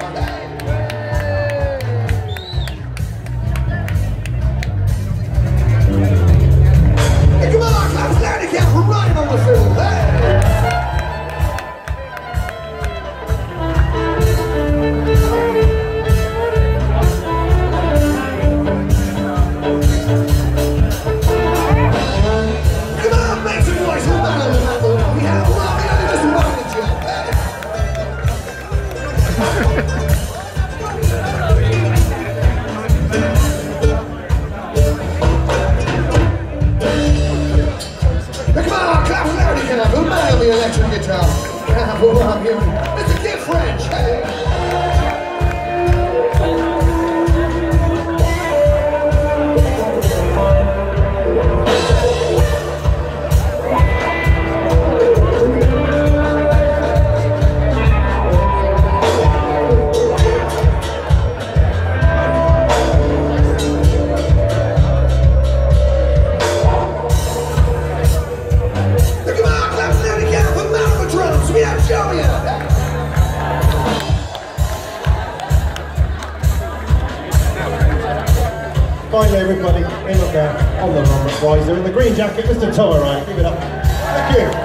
God. the electric guitar. What I'm here. Mr. Kid French. Hey. Have Joey. Finally, everybody, in up there on the Robert Riser in the green jacket, Mr. Tower, right? Give it up. Thank you.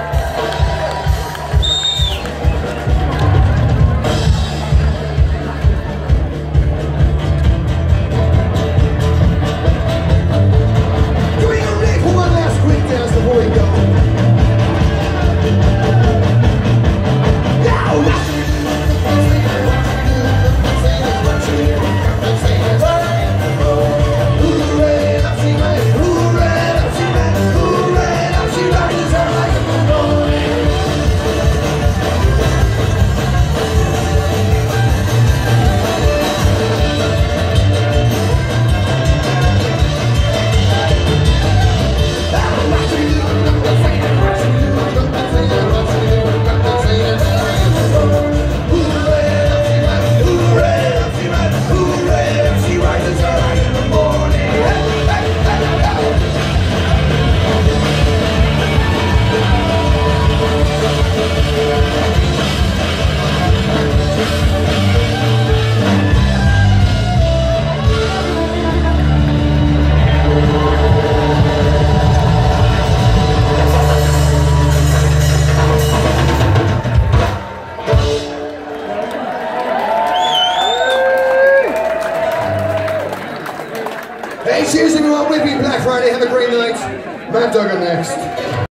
Cheers everyone. With me Black Friday. Have a great night. Matt Duggan next.